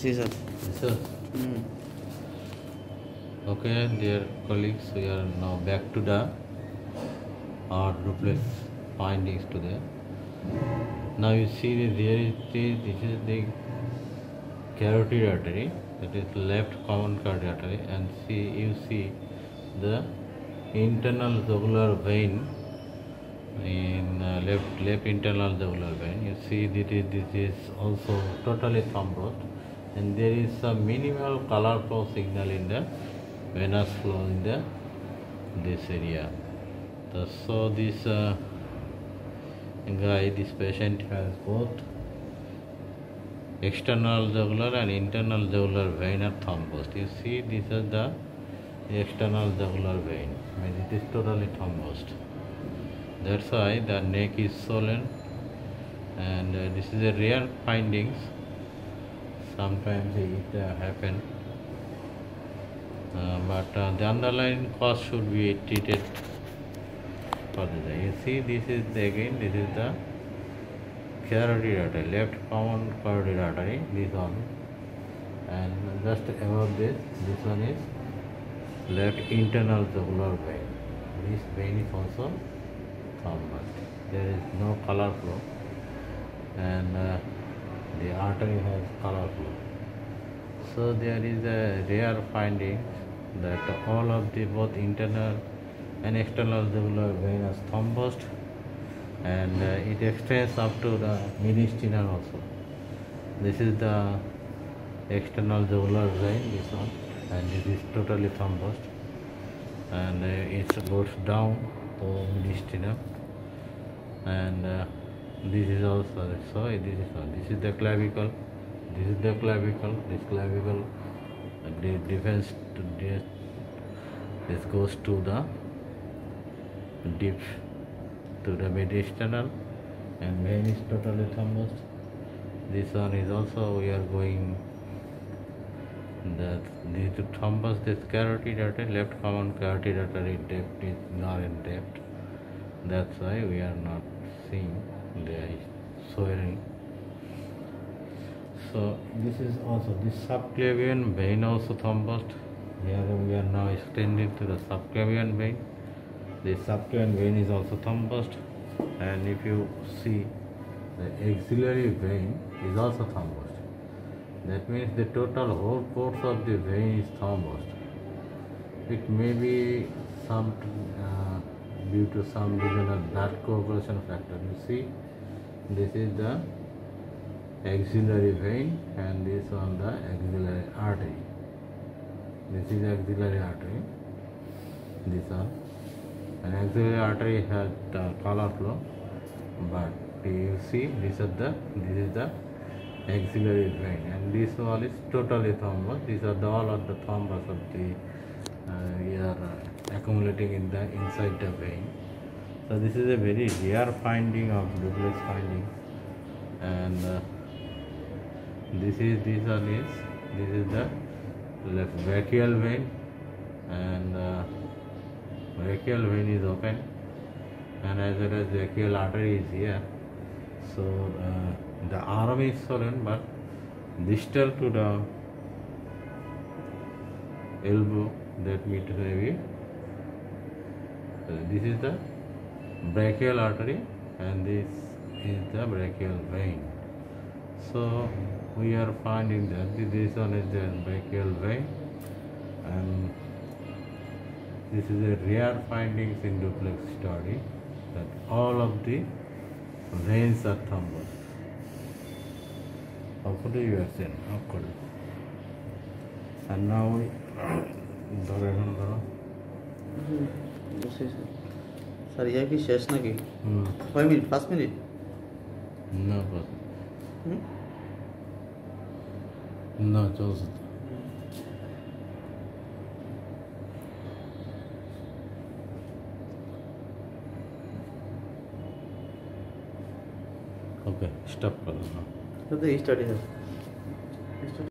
G sir So, hmm okay, dear colleagues, we are now back to the our duplex findings today. Now you see the there is the, this is the carotid artery, that is left common carotid artery, and see you see the internal jugular vein in uh, left left internal jugular vein. You see that it, this is also totally thrombosed, and there is some minimal color flow signal in the venous flow in the this area. So this uh, guy, this patient has both external jugular and internal jugular vein are thrombosed. You see, this is the external jugular vein. I it is totally thrombosed. That's why the neck is swollen, and uh, this is a rare findings. Sometimes it uh, happen, uh, but uh, the underlying cause should be treated for the You see, this is the, again this is the carotid artery, left common carotid artery, this one, and just above this, this one is left internal jugular vein. This vein is also thrombosed. There is no color flow, and uh, the artery has color flow. So there is a rare finding that all of the both internal and external jugular vein thrombosed and uh, it extends up to the mediastinal also. This is the external jugular vein, this one, and it is totally thrombosed and uh, it goes down to mediastinum and uh, this is also so this is this is the clavicle. This is the clavicle. This clavicle uh, the defense to this this goes to the deep to the mediastinal and vein is totally thrombosed this one is also we are going that these to thrombus this carotid artery left common carotid artery depth is not in depth. That's why we are not seeing the swelling so this is also this subclavian vein also thrombosed here we are now extending to the subclavian vein. The subclavian vein is also thrombosed and if you see the axillary vein is also thrombosed that means the total whole course of the vein is thrombosed it may be some uh, due to some reason of blood coagulation factor. You see this is the axillary vein and this on the axillary artery. This is the axillary artery. This one. And axillary artery has the color flow but you see this is the this is the axillary vein. And this wall is totally thrombus these are the, all of the thrombus of the uh, are uh, accumulating in the inside the vein. So this is a very rare finding of duplex finding. And uh, this is this one is this is the left brachial vein. And uh, brachial vein is open. And as well as brachial artery is here. So uh, the arm is swollen but distal to the elbow that means maybe this is the brachial artery and this is the brachial vein so we are finding that this one is the brachial vein and this is a rare findings in duplex study that all of the veins are thrombosed. Hopefully you have seen. Hopefully. And now we ধরো এখন ধরো उसी से। Sir यह शेष ना की? Five minute minute ना हम्म? ना चल सकता। ओके स्टॉप करो देना तो, तो स्टार्ट है।